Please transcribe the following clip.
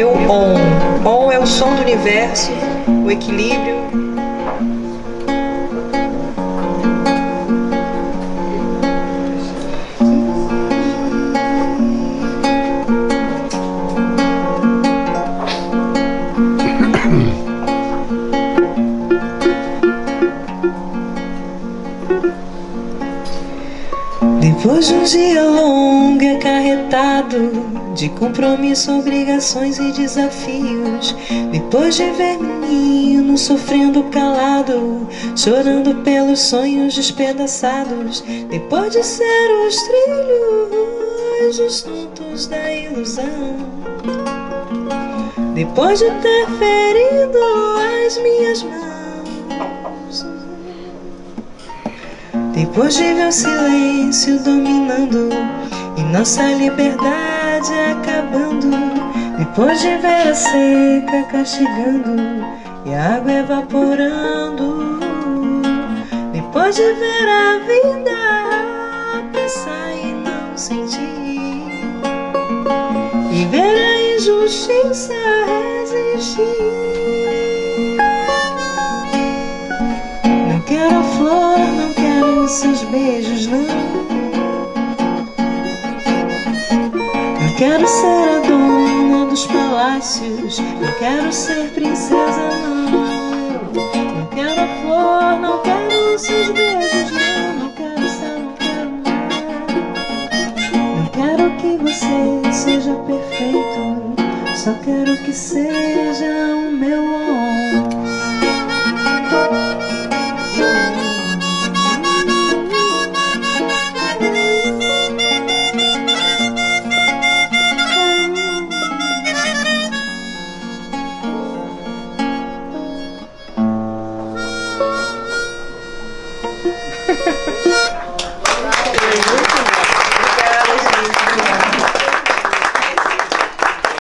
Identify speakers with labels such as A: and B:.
A: meu on. On é o som do universo, o equilíbrio. Depois de um dia longo e acarretado de compromisso, obrigações e desafios. Depois de ver menino sofrendo calado, chorando pelos sonhos despedaçados. Depois de ser os trilhos, os tontos da ilusão. Depois de ter ferido as minhas mãos. Depois de ver o silêncio dominando e nossa liberdade acabando. Depois de ver a seca castigando E a água evaporando. Depois de ver a vida passar e não sentir. E ver a injustiça resistir. Não quero flor, não quero seus beijos, não quero ser a dona dos palácios, não quero ser princesa, não. Não quero a flor, não quero os seus beijos, não. Não quero ser, não quero mais. Não quero que você seja perfeito, só quero que seja o meu homem.